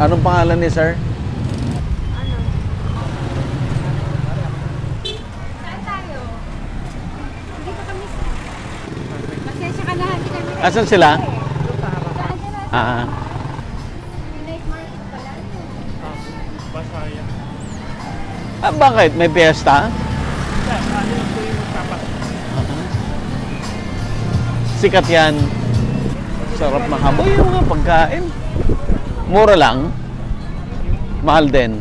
Anong pangalan ni sir? Ano? Saan tayo? Hindi pa kami sa... Pasensya ka na, hindi kami... Asan sila? Ah. Basaya. ah, bakit? May piyesta? Yung magpapas? Sikat yan. Sarap mahaboy yung mga pagkain. Mura lang. Mahal din.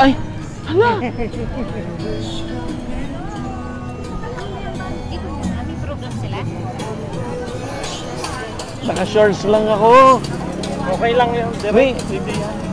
Ay! Hala! Naka-shorts lang ako. Okay lang yun. Wait. Direct. Hindi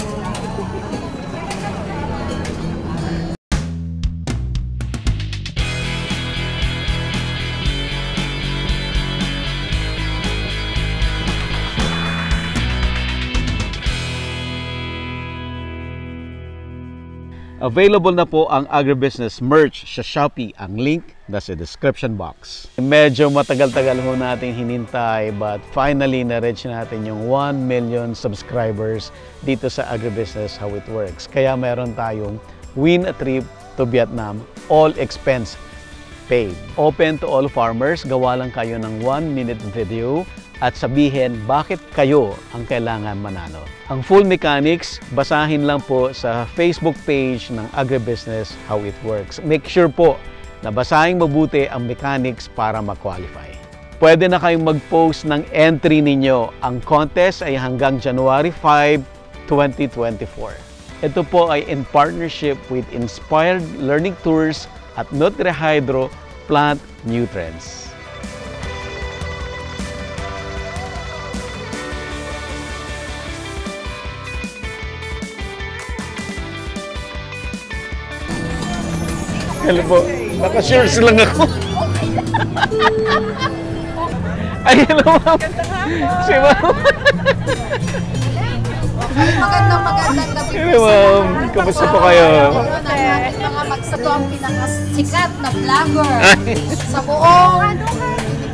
Available na po ang agribusiness merch sa Shopee. Ang link nasa description box. Medyo matagal-tagal ho natin hinintay but finally na-reach natin yung 1 million subscribers dito sa agribusiness how it works. Kaya meron tayong win a trip to Vietnam all expense paid. Open to all farmers, gawa lang kayo ng 1 minute video at sabihin bakit kayo ang kailangan manalo. Ang full mechanics, basahin lang po sa Facebook page ng Agribusiness How It Works. Make sure po na basahin mabuti ang mechanics para ma-qualify. Pwede na kayong mag-post ng entry ninyo. Ang contest ay hanggang January 5, 2024. Ito po ay in partnership with Inspired Learning Tours at NutriHydro Plant Nutrients. Hello po. Naka-shorts lang ako. Ay, hello ma'am. Si ma'am. Magandang magandang gabi Hello ma'am. Kamusta po kayo? Mga magsato ang pinakasikat na vlogger sa buong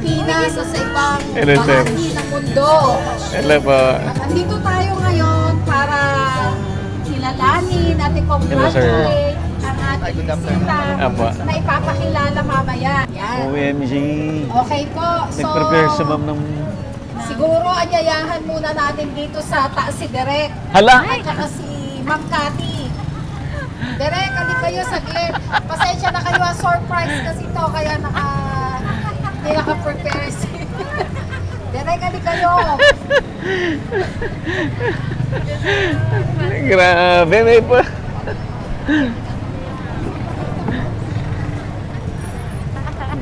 Pilipinas at sa ibang Hello, sir. bahagi ng mundo. Hello po. At andito tayo ngayon para kilalanin at Hello, sir. i-congratulate ang ating bisita Apo. na ipapakilala mamaya. Yan. OMG. Okay po. So, Nag-prepare sa ma'am ng... siguro anyayahan muna natin dito sa taas si Direk. Hala! At saka si Ma'am Cathy. Direk, hindi kayo saglit. Pasensya na kayo, ah, surprise kasi to kaya naka hindi naka-prepare si Direk, hindi kayo. Grabe, may pa.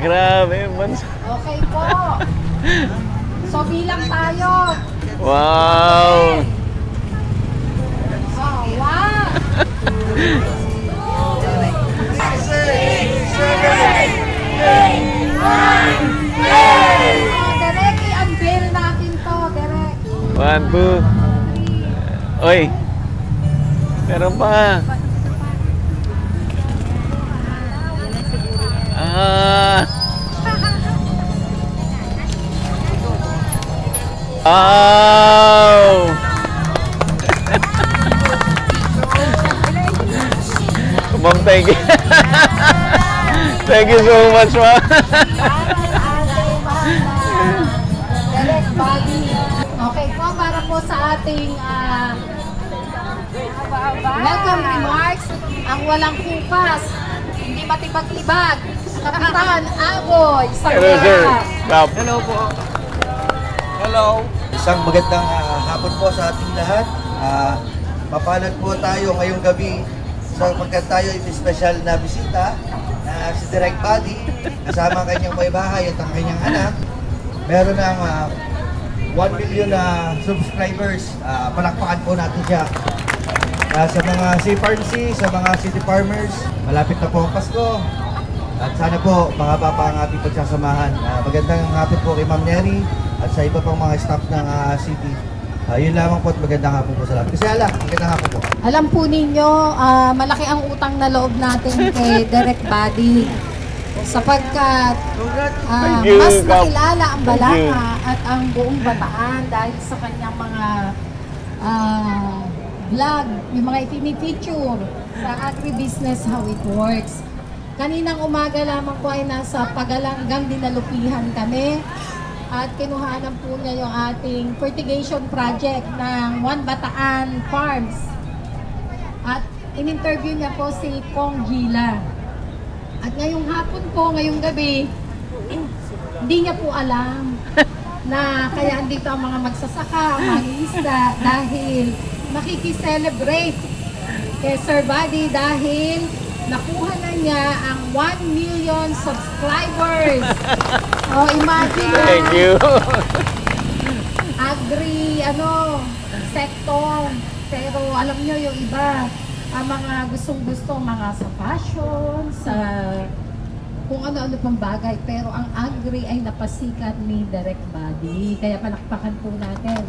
Grabe, man. Okay po. So bilang tayo. Wow! Oh, wow. Oh, Direk, i-unveil natin to, Direk. One, two. Oy. Meron pa. Ah. Oh. Ma'am, thank you. thank you so much, ma'am. Okay po, para po sa ating ah, welcome remarks, ang walang kupas, hindi matibag-libag, Kapitan Aboy Hello, sir. Hello po. Hello. Isang magandang ah, hapon po sa ating lahat. Ah, mapalad po tayo ngayong gabi sapagkat tayo ay special na bisita na si Direct Buddy kasama ang kanyang may bahay at ang kanyang anak. Meron ng ah, 1 million na subscribers. Ah, palakpakan po natin siya. Ah, sa mga sea pharmacy, sa mga city farmers, malapit na po ang Pasko. At sana po, mahaba pa ang ating pagsasamahan. Ah, magandang hapon po kay Ma'am Neri at sa iba pang mga staff ng ah, city. Ah, yun lamang po at magandang hapon po sa lahat. Kasi ala, magandang hapon po. Alam po ninyo, ah, malaki ang utang na loob natin kay Direct Body. sapagkat you, mas Kap. makilala ang. Balanga at ang buong Bataan dahil sa kanyang mga ah, vlog, yung mga itinipicture sa agribusiness, how it works. Kaninang umaga lamang po ay nasa Pagalanggang dinalupihan kami at kinuhanan po niya yung ating fertigation project ng One Bataan Farms. At in-interview niya po si Kong Gila. At ngayong hapon po, ngayong gabi, hindi niya po alam na kaya andito ang mga magsasaka, mga isda, dahil makikiselebrate kay Sir Buddy dahil nakuha na niya ang 1 million subscribers. Oh, imagine na Thank you. agri ano sector pero alam nyo yung iba ang mga gustong gusto mga sa fashion sa kung ano-ano pang bagay pero ang agri ay napasikat ni Direct Body kaya palakpakan po natin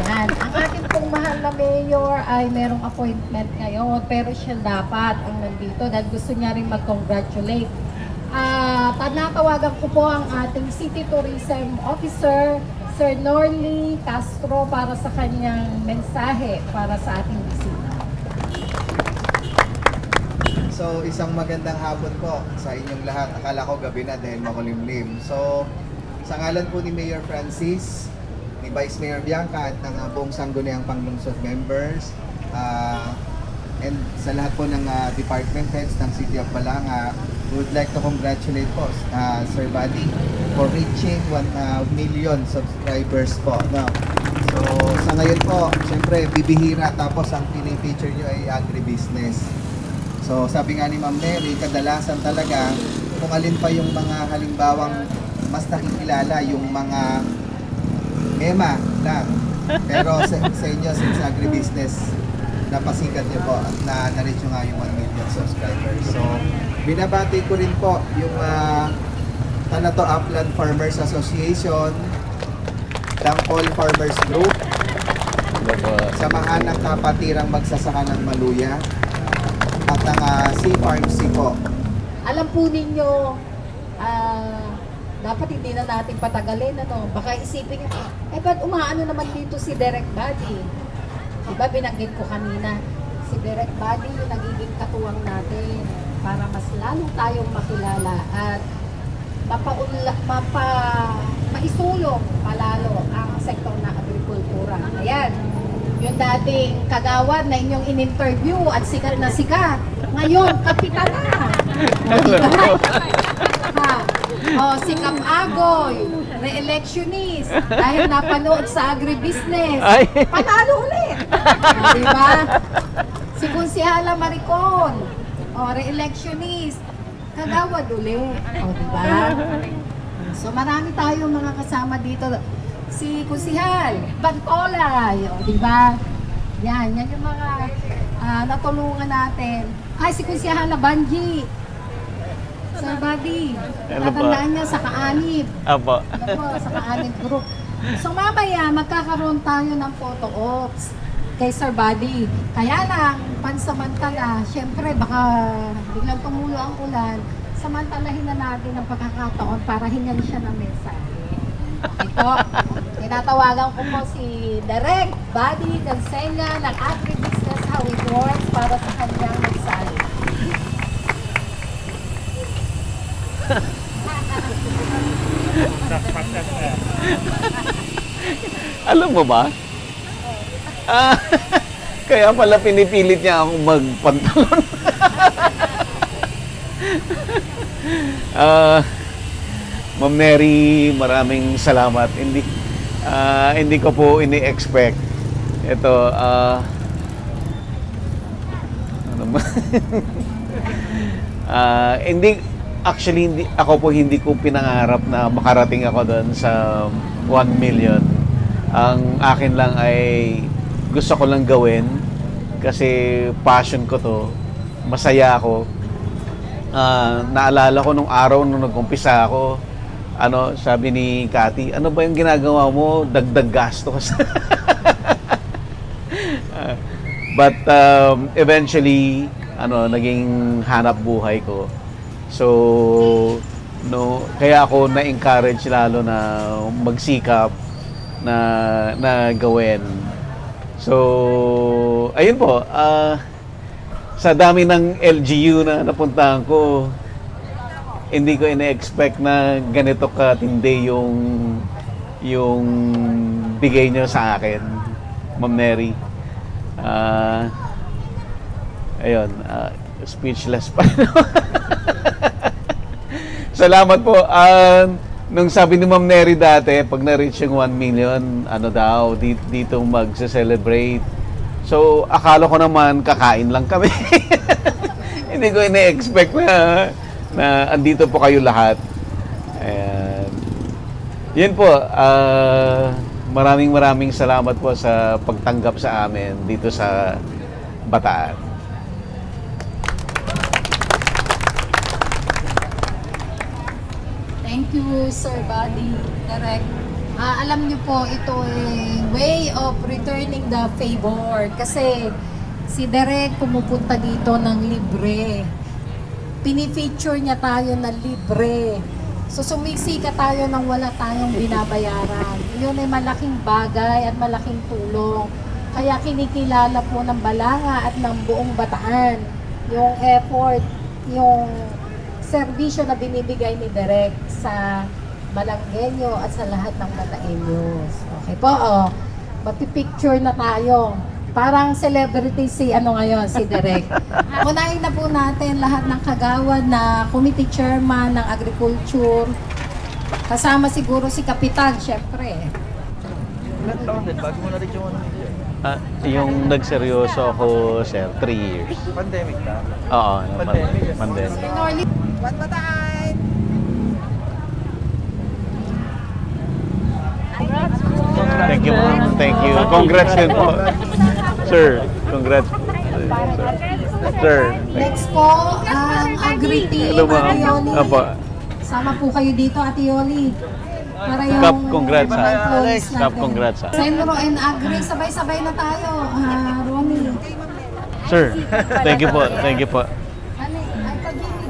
Ayan. Ang ating mahal na mayor ay merong appointment ngayon pero siya dapat ang nandito dahil gusto niya rin mag-congratulate. Ah, panatawagan ko po ang ating City Tourism Officer, Sir Norly Castro para sa kanyang mensahe para sa ating bisita. So, isang magandang hapon po sa inyong lahat. Akala ko gabi na dahil makulimlim. So, sa ngalan po ni Mayor Francis, ni Vice Mayor Bianca at ng uh, buong sangguniang panglungsod members, ah, and sa lahat po ng ah, department heads ng City of Balanga, would like to congratulate po ah, Sir Buddy for reaching 1 ah, million subscribers po. No? So, sa ngayon po, syempre, bibihira tapos ang pinipicture nyo ay agribusiness. So sabi nga ni Ma'am Mary, kadalasan talaga kung alin pa yung mga halimbawang mas nakikilala yung mga mema lang. Pero sa, sa inyo, since agribusiness, napasikat niyo po at na na-reach nga yung 1 million subscribers. So, binabati ko rin po yung uh, Tanato Upland Farmers Association, Dangkol Farmers Group, Samahan ng Kapatirang Magsasaka ng Maluya, at ang uh, Sea Pharmacy po. Alam po ninyo, ah, dapat hindi na natin patagalin, ano? Baka isipin nyo, eh ba't umaano naman dito si Direct Buddy? Diba binanggit ko kanina, si Direct Buddy yung nagiging katuwang natin para mas lalo tayong makilala at mapaunla, mapa, maisulong palalo ang sektor ng agrikultura. Ayan, yung dating kagawad na inyong in-interview at sikat na sikat. Ngayon, kapitan na. O, diba? Ha? O, si Kap Agoy, re-electionist, dahil napanood sa agribusiness. Ay. Panalo ulit. O, diba? Si Kunsihala Maricon, o, re-electionist, kagawad ulit. O, diba? So marami tayong mga kasama dito. Si Kusihal, Bantolay, o di ba? Yan, yan yung mga ah, natulungan natin. Ay, si Kusihal na Banji. Sir Buddy, Ano tatandaan niya sa kaanib. Apo. Ano po, sa kaanib group. So mamaya, magkakaroon tayo ng photo ops kay Sir Buddy. Kaya lang, pansamantala, syempre baka biglang tumulo ang ulan, samantalahin na natin ang pagkakataon para hingan siya ng mensahe. Ito, tinatawagan ko po si Direk Buddy Cansella ng Agribusiness How It Works para sa kanyang mensahe. Alam mo ba? Ah, kaya pala pinipilit niya akong magpantalon. Ah, Ma'am Mary, maraming salamat. Hindi ah, hindi ko po ini-expect. Ito, ah ano ba? Ah, hindi actually hindi ako po hindi ko pinangarap na makarating ako doon sa 1 million. Ang akin lang ay gusto ko lang gawin kasi passion ko to. Masaya ako. Ah, naalala ko nung araw nung nag-umpisa ako, ano, sabi ni Cathy, ano ba yung ginagawa mo? Dagdag gastos. Ah, But um, eventually, ano, naging hanap buhay ko. So, no, kaya ako na-encourage lalo na magsikap na na gawin. So, ayun po, ah, sa dami ng LGU na napuntahan ko, hindi ko ina-expect na ganito katindi yung yung bigay nyo sa akin, Ma'am Mary. Ah, ayun, ah, speechless pa. Salamat po. Ah, nung sabi ni Ma'am Neri dati, pag na-reach yung 1 million, ano daw, dito, dito magse-celebrate. So, akala ko naman, kakain lang kami. Hindi ko ina-expect na, na andito po kayo lahat. Ayan. Yun po, ah, maraming maraming salamat po sa pagtanggap sa amin dito sa Bataan. Thank you, Sir Buddy. Direct. Ah, alam niyo po, ito ay way of returning the favor. Kasi si Derek pumupunta dito ng libre. Pinifeature niya tayo na libre. So sumisika tayo nang wala tayong binabayaran. Yun ay malaking bagay at malaking tulong. Kaya kinikilala po ng Balanga at ng buong Bataan yung effort, yung serbisyo na binibigay ni Derek sa Balanggenyo at sa lahat ng Bataenyos. Okay po, oh. Mapipicture na tayo. Parang celebrity si ano ngayon, si Derek. Unahin na po natin lahat ng kagawad na committee chairman ng agriculture. Kasama siguro si Kapitan, syempre. Ilan din, bago mo na-reach yung ano yun? Ah, yung nagseryoso ako, sir, 3 years. Pandemic na. Oo, naman. Pandemic. Pandemic. Norly, Thank you, ma'am. Thank you. Congrats din po. Sir, congrats. Sir. Sir. next po, ang agri-team, Hello, ma'am. Ate Yoli. Apo. Sama po kayo dito, Ate Yoli. Para yung Kap, congrats, ha? employees Kap, natin. congrats, ha? Senro and Agri, sabay-sabay na tayo. Ah, Ronnie. Sir, thank you po. Thank you po. Ano, ay pag-ibig.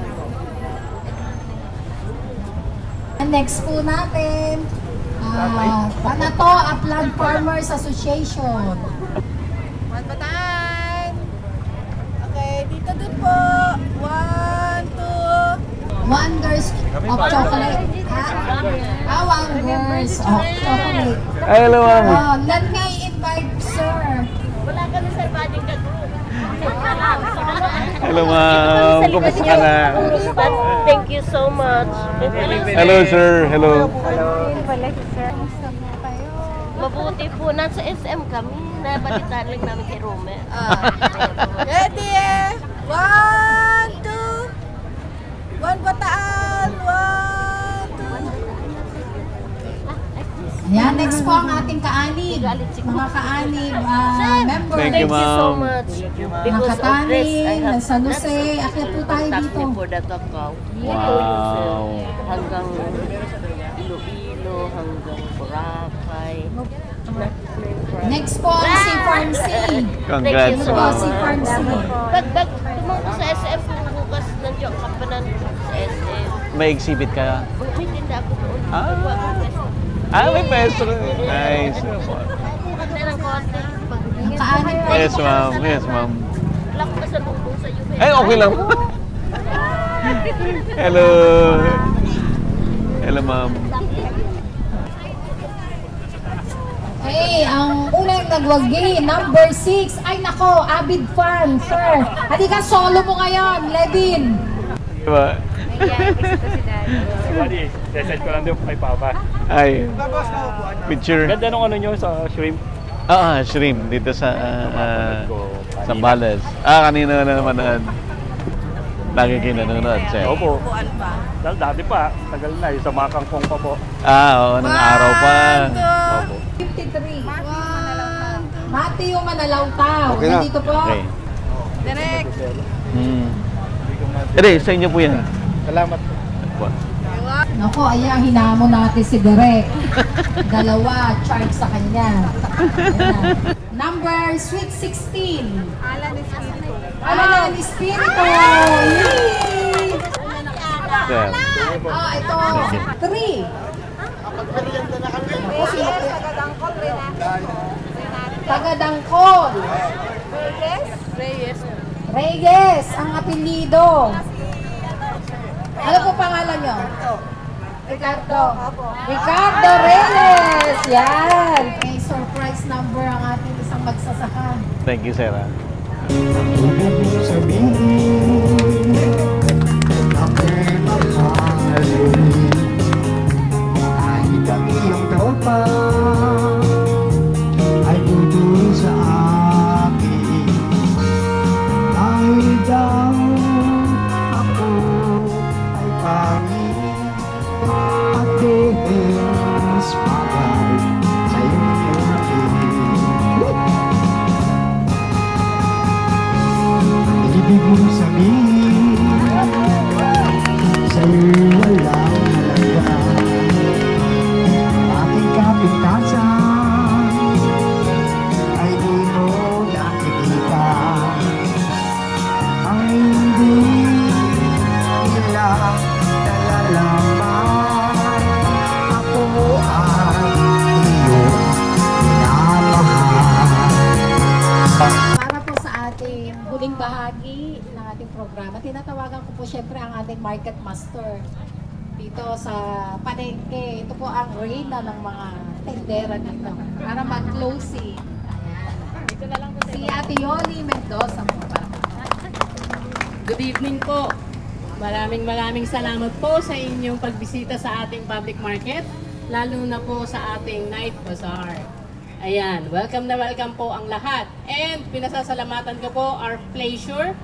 And next po natin, ah, Banato Upland Farmers Association. Matbataan! Okay, dito din po. One, two. Wonders of Chocolate. Ah, ah Wonders of Chocolate. Ay, hello, ma'am. Oh, let me invite sir. Wala ka na sa bading ka Hello, ma'am. Kumusta ka na? Thank you so much. Hello, sir. Hello. Mabuti po, nasa SM kami. Nabalitaan lang namin kay Rome. Ah. Ready? One, two. One bataan. One, two. Ayan, next po ang ating kaanib. Mga kaanib ah, members. Thank you, Thank you so ma'am. much. Ng Because of Katani, this, I ng have San Jose, akyat po tayo dito. Wow. Hanggang Iloilo, hanggang Boracay. Next po ang si Farm C. Congrats, Ito po ma'am. si Farm C. Pag pag tumungko sa SM, kung bukas nandiyan ka pa ng sa SM. May exhibit ka? May tinda ako. Ah. Ah, may peso. Nice. Yes, ma'am. Yes, ma'am. Ay, okay lang. Hello. Hello, ma'am. Hey, ang unang nagwagi, number 6. Ay nako, avid fan, sir. Halika, solo mo ngayon, Levin. Diba? Ayan, gusto si daddy. Buddy, sesend ko lang din kay Papa. Ay. Picture. Ganda nung ano nyo sa shrimp. Ah, ah, shrimp dito sa ah, sa Balas. Ah, kanina na naman na lagi kayo nanonood, sir. Opo. Dahil dati pa, tagal na, yung sa mga kangkong pa po. Ah, oo, ng araw pa. Opo. 53. Mati yung Manalawtaw. Okay na. Nandito po. Okay. Direct. Hmm. Ere, sa inyo po yan. Salamat po. Nako, ayan, hinamon natin si Derek. Dalawa, charge sa kanya. Ayan. Number sweet 16. Alan Espiritu. Alan Espiritu. Yay! you. Three. Ako si Tagadangkol. Reyes. Reyes, ang apelido. Ano po pangalan nyo? Ricardo. Ricardo Reyes. Yan. May surprise number ang ating isang magsasaka. Thank you, Sarah. Kahit Good evening po. Maraming maraming salamat po sa inyong pagbisita sa ating public market, lalo na po sa ating night bazaar. Ayan, welcome na welcome po ang lahat. And pinasasalamatan ko po our pleasure,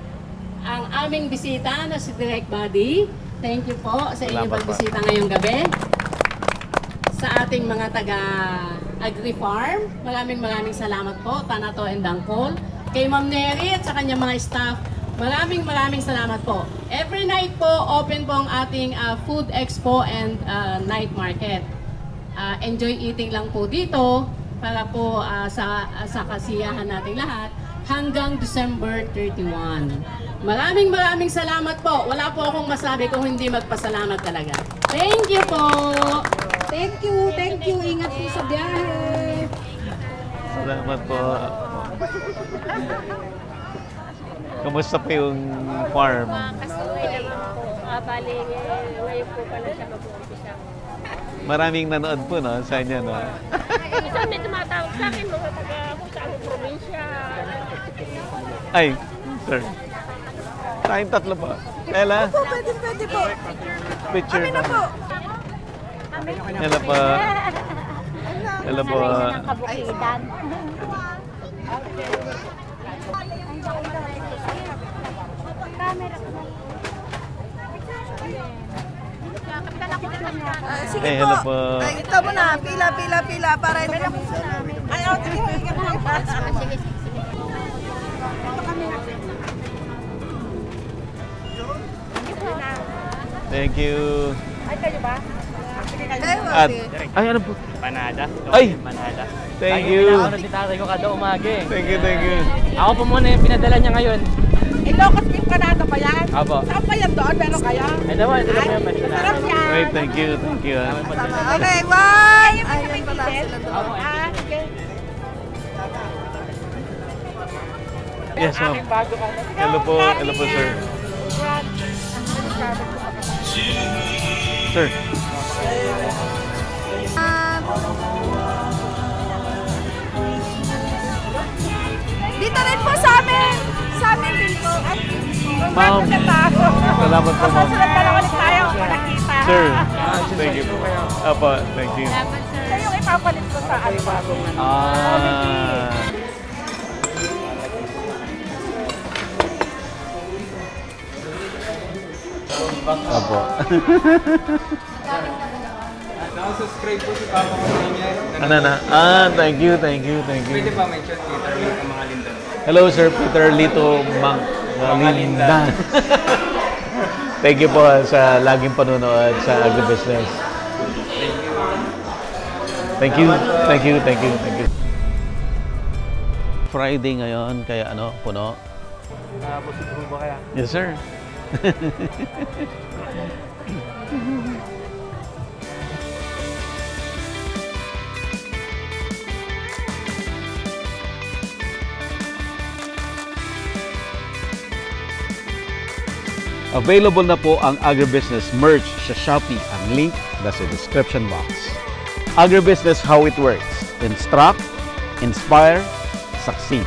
ang aming bisita na si Direct Body. Thank you po sa inyong Salamat po. pagbisita ngayong gabi. Sa ating mga taga Agri-Farm, maraming maraming salamat po, Tanato and Dangkol. Kay Ma'am Neri at sa kanyang mga staff, maraming maraming salamat po. Every night po, open po ang ating ah, food expo and ah, night market. Ah, enjoy eating lang po dito para po ah, sa, sa kasiyahan nating lahat hanggang December 31. Maraming maraming salamat po. Wala po akong masabi kung hindi magpasalamat talaga. Thank you po! Thank you, thank you. Ingat po sa biyahe. Salamat po. Kamusta po yung farm? Kasuloy naman po. Ah, bali, eh, ngayon po pala siya mag-uumpisa. Maraming nanood po no, sa inyo. No? Minsan may tumatawag sa akin, mga taga kung saan probinsya. Ay, sir. Tayong tatlo po. Ella? Pwede, pwede po. Picture na. po. Hello po. Hello po. Kabukidan. Sige Eh, hello po. Ay, ito mo na. Pila, pila, pila. Para ko. Ay, oh, sige, sige. Sige, sige. Thank you. Ay, kayo ba? Ay, At, ay, ano po? Panada. Ay! Panada. Thank you. si tatay ko kada umaga eh. Thank you, thank you. Ako po muna yung pinadala niya ngayon. Ilocos Beef Canada pa yan? Apo. Saan pa yan doon? Meron kaya? Ay naman, ito lang yung panadala. Sarap yan. Wait, thank you, thank you. Okay, one. Ayun pala sila doon. Ah, sige. Yes, ma'am. Hello po, hello po, sir. Sir. Dito rin po sa amin. Sa amin din po. At Ma'am. Salamat po, ma'am. Susunod na lang ulit tayo. Nakita. Sir, thank you po. Apo, thank you. Ito yung ipapalit ko sa ano. Ah. Apo. Nakasubscribe po si Papa ko sa inyo. ano na? Ah, thank you, thank you, thank Pwede you. ba may chat Twitter link ng mga lindan? Hello, Sir Peter Lito Mangalindan. thank you po sa laging panunood sa agribusiness. Thank you, thank you, thank you, thank you. Friday ngayon, kaya ano, puno? Nakabusog po ba kaya? Yes, sir. Available na po ang agribusiness merch sa Shopee. Ang link nasa description box. Agribusiness how it works. Instruct, inspire, succeed.